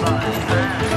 Bye.